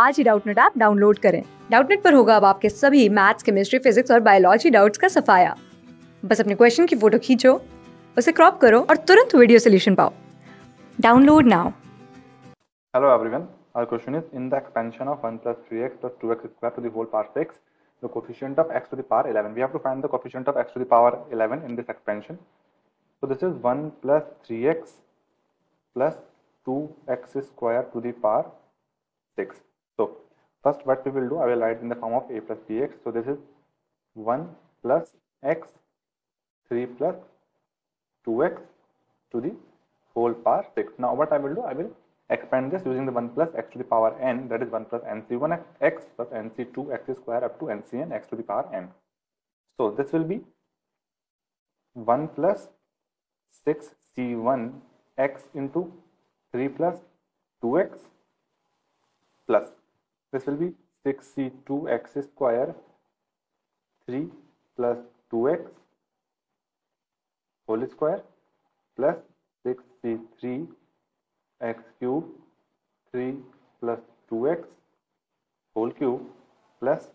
आज ही Doubtnut app download करें डाउटनेट पर होगा अब आपके सभी मैथ्स केमिस्ट्री फिजिक्स और बायोलॉजी डाउट्स का सफाया बस अपने क्वेश्चन की फ़ोटो खींचो उसे क्रॉप करो और तुरंत वीडियो सोल्यूशन पाओ download now Hello everyone. Our question is in the expansion of 1 plus 3x plus 2x square to the whole power 6, the coefficient of x to the power 11. We have to find the coefficient of x to the power 11 in this expansion. So this is 1 plus 3x plus 2x square to the power 6. First what we will do, I will write in the form of a plus bx. So this is 1 plus x 3 plus 2x to the whole power 6. Now what I will do, I will expand this using the 1 plus x to the power n that is 1 plus nc1 x plus nc2 x square up to ncn x to the power n. So this will be 1 plus 6c1 x into 3 plus 2x plus this will be 6c2 x square 3 plus 2x whole square plus 6c3 x cube 3 plus 2x whole cube plus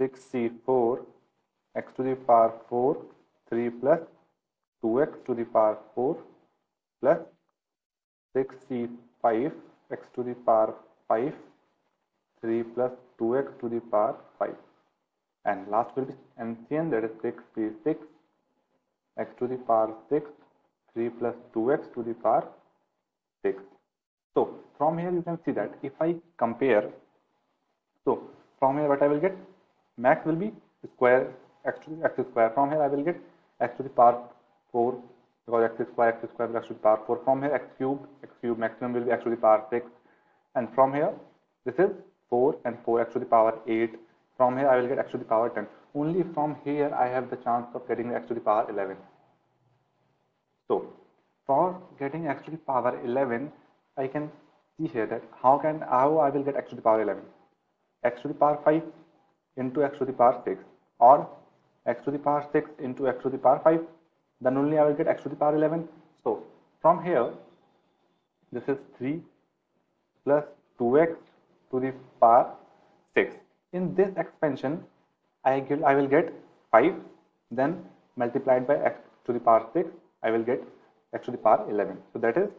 6c4 x to the power 4 3 plus 2x to the power 4 plus 6c5 x to the power 5 3 plus 2x to the power 5 and last will be NCN that is 6c6 x to the power 6 3 plus 2x to the power 6 so from here you can see that if I compare so from here what I will get? Max will be square x to the x square. From here I will get x to the power 4 because x square x square will x to the power 4 from here x cube x cube maximum will be x to the power 6 and from here this is 4 and 4 x to the power 8 from here I will get x to the power 10 only from here I have the chance of getting x to the power 11 so for getting x to the power 11 I can see here that how can how I will get x to the power 11 x to the power 5 into x to the power 6 or x to the power 6 into x to the power 5 then only I will get x to the power 11 so from here this is 3 plus 2x to the power 6 in this expansion I get I will get 5 then multiplied by x to the power 6 I will get x to the power 11 so that is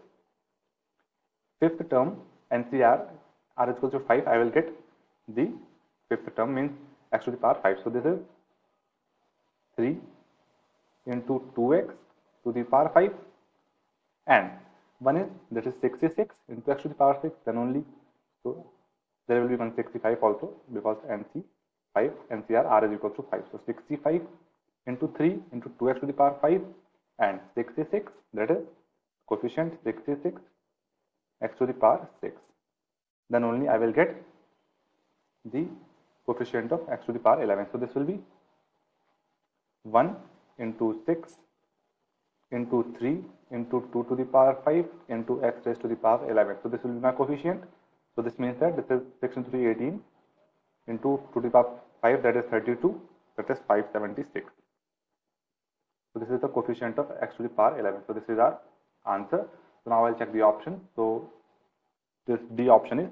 fifth term NCR r is equal to 5 I will get the fifth term means x to the power 5 so this is 3 into 2x to the power 5 and one is that is 66 into x to the power 6 then only so there will be 165 also because NC 5 NCR r is equal to 5 so 65 into 3 into 2x to the power 5 and 66 that is coefficient 66 x to the power 6 then only I will get the coefficient of x to the power 11 so this will be 1 into 6 into 3 into 2 to the power 5 into x raised to the power 11 so this will be my coefficient so this means that this is 6 into 3 18 into 2 to the power 5 that is 32 that is 576 so this is the coefficient of x to the power 11 so this is our answer so now I'll check the option so this D option is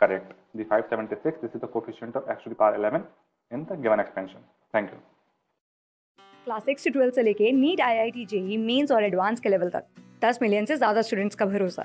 correct the 576 this is the coefficient of x to the power 11 in the given expansion thank you class six से twelfth से लेके NEET I I T JEE mains और advance के level तक 10 million से ज़्यादा students का भरोसा